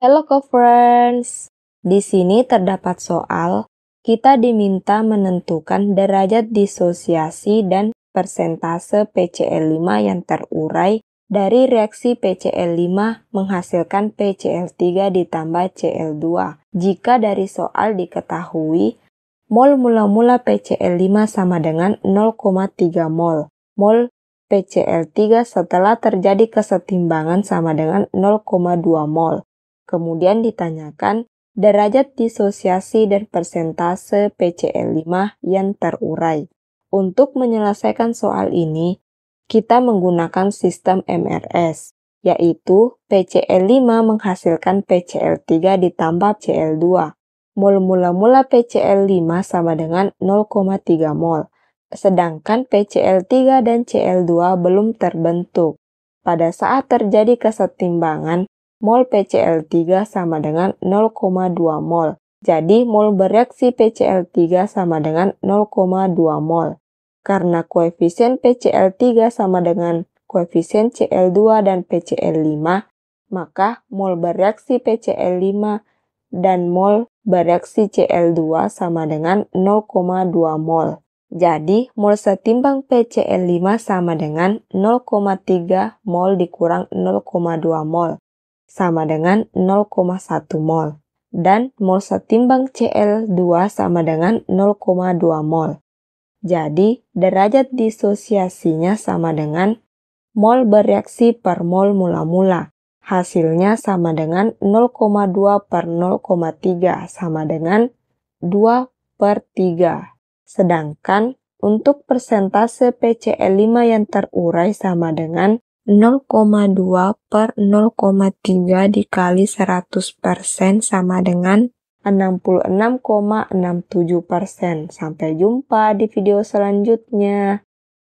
Hello co-friends. Di sini terdapat soal, kita diminta menentukan derajat disosiasi dan persentase PCl5 yang terurai dari reaksi PCl5 menghasilkan PCl3 ditambah Cl2. Jika dari soal diketahui, mol mula-mula PCl5 sama dengan 0,3 mol. Mol PCl3 setelah terjadi kesetimbangan sama dengan 0,2 mol. Kemudian ditanyakan derajat disosiasi dan persentase PCl5 yang terurai. Untuk menyelesaikan soal ini, kita menggunakan sistem MRS, yaitu PCl5 menghasilkan PCl3 ditambah Cl2. Mol mula-mula PCl5 sama dengan 0,3 mol, sedangkan PCl3 dan Cl2 belum terbentuk. Pada saat terjadi kesetimbangan, mol PCl3 sama dengan 0,2 mol. Jadi, mol bereaksi PCl3 sama dengan 0,2 mol. Karena koefisien PCl3 sama dengan koefisien Cl2 dan PCl5, maka mol bereaksi PCl5 dan mol bereaksi Cl2 sama dengan 0,2 mol. Jadi, mol setimbang PCl5 sama dengan 0,3 mol dikurang 0,2 mol sama dengan 0,1 mol. Dan mol setimbang Cl2 sama dengan 0,2 mol. Jadi, derajat disosiasinya sama dengan mol bereaksi per mol mula-mula. Hasilnya sama dengan 0,2 per 0,3 sama dengan 2 per 3. Sedangkan untuk persentase PCl5 yang terurai sama dengan 0,2 per 0,3 dikali 100% sama dengan 66,67%. Sampai jumpa di video selanjutnya.